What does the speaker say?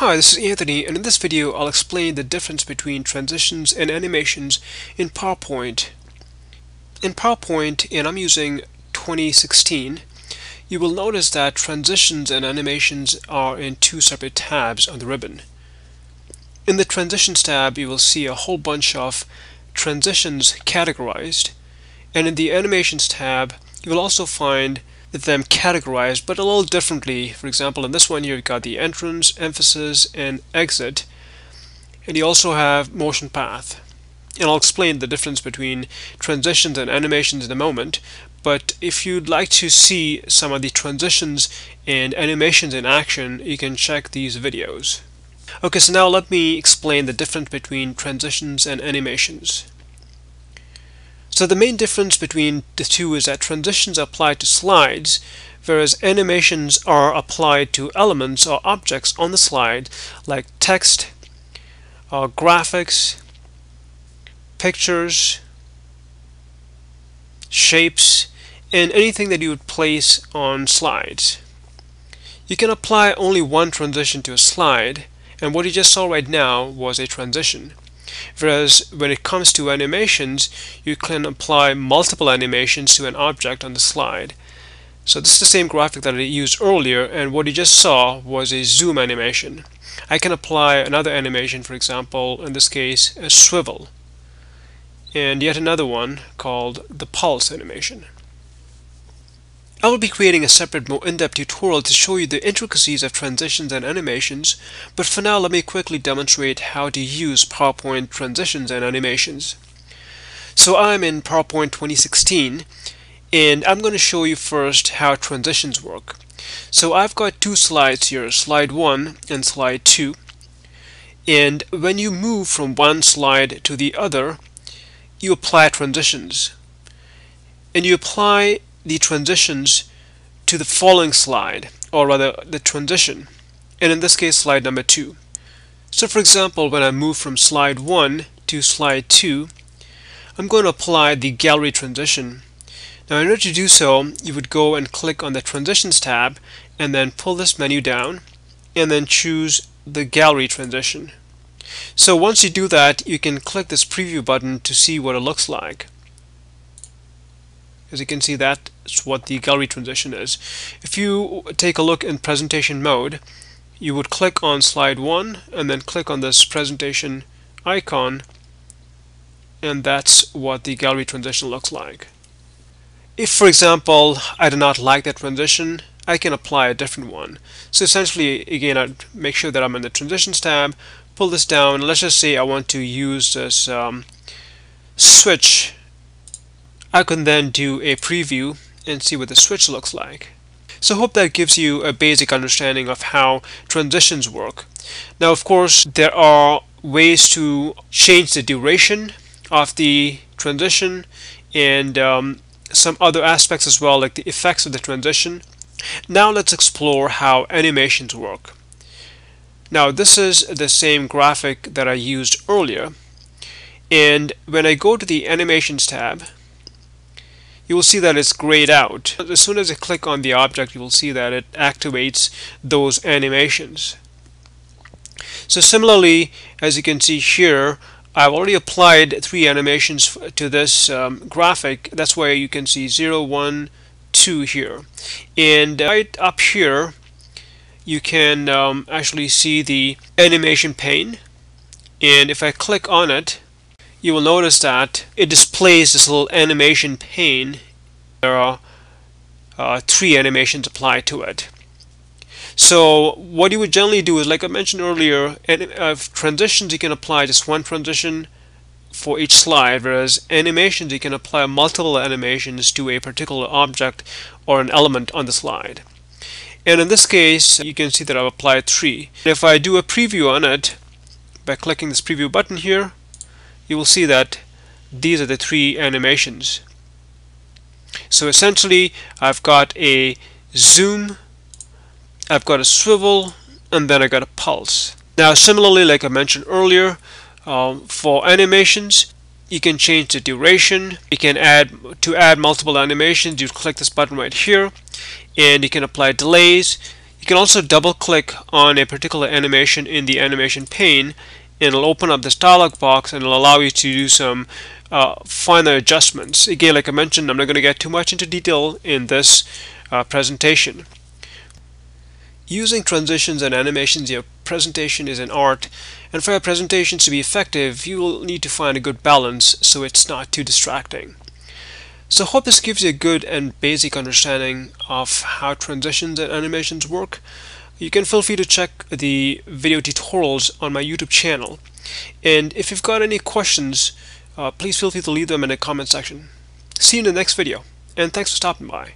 Hi, this is Anthony and in this video I'll explain the difference between transitions and animations in PowerPoint. In PowerPoint, and I'm using 2016, you will notice that transitions and animations are in two separate tabs on the ribbon. In the Transitions tab you will see a whole bunch of transitions categorized and in the Animations tab you will also find them categorized but a little differently. For example, in this one you've got the entrance, emphasis, and exit. And you also have motion path. And I'll explain the difference between transitions and animations in a moment. But if you'd like to see some of the transitions and animations in action, you can check these videos. Okay, so now let me explain the difference between transitions and animations. So the main difference between the two is that transitions apply to slides, whereas animations are applied to elements or objects on the slide like text, uh, graphics, pictures, shapes, and anything that you would place on slides. You can apply only one transition to a slide, and what you just saw right now was a transition. Whereas when it comes to animations, you can apply multiple animations to an object on the slide. So this is the same graphic that I used earlier, and what you just saw was a zoom animation. I can apply another animation, for example, in this case, a swivel, and yet another one called the pulse animation. I will be creating a separate more in-depth tutorial to show you the intricacies of transitions and animations, but for now let me quickly demonstrate how to use PowerPoint transitions and animations. So I'm in PowerPoint 2016 and I'm going to show you first how transitions work. So I've got two slides here, slide 1 and slide 2 and when you move from one slide to the other you apply transitions and you apply the transitions to the following slide, or rather the transition, and in this case slide number 2. So for example, when I move from slide 1 to slide 2, I'm going to apply the gallery transition. Now in order to do so, you would go and click on the Transitions tab, and then pull this menu down, and then choose the gallery transition. So once you do that, you can click this preview button to see what it looks like. As you can see, that's what the gallery transition is. If you take a look in presentation mode, you would click on slide 1 and then click on this presentation icon and that's what the gallery transition looks like. If, for example, I do not like that transition, I can apply a different one. So essentially, again, I'd make sure that I'm in the Transitions tab, pull this down, let's just say I want to use this um, switch I can then do a preview and see what the switch looks like. So hope that gives you a basic understanding of how transitions work. Now of course there are ways to change the duration of the transition and um, some other aspects as well like the effects of the transition. Now let's explore how animations work. Now this is the same graphic that I used earlier and when I go to the animations tab you will see that it's grayed out. As soon as you click on the object, you will see that it activates those animations. So similarly, as you can see here, I've already applied three animations to this um, graphic. That's why you can see 0, 1, 2 here. And right up here, you can um, actually see the animation pane. And if I click on it, you will notice that it displays this little animation pane. There are uh, three animations applied to it. So what you would generally do is, like I mentioned earlier, uh, transitions you can apply just one transition for each slide, whereas animations you can apply multiple animations to a particular object or an element on the slide. And in this case, you can see that I've applied three. If I do a preview on it by clicking this preview button here, you will see that these are the three animations. So essentially I've got a zoom, I've got a swivel, and then I got a pulse. Now similarly like I mentioned earlier, um, for animations you can change the duration, you can add to add multiple animations you click this button right here and you can apply delays, You can also double click on a particular animation in the animation pane it'll open up this dialog box and it'll allow you to do some uh, finer adjustments. Again, like I mentioned, I'm not going to get too much into detail in this uh, presentation. Using transitions and animations, your presentation is an art, and for your presentations to be effective, you will need to find a good balance so it's not too distracting. So hope this gives you a good and basic understanding of how transitions and animations work. You can feel free to check the video tutorials on my YouTube channel. And if you've got any questions, uh, please feel free to leave them in the comment section. See you in the next video, and thanks for stopping by.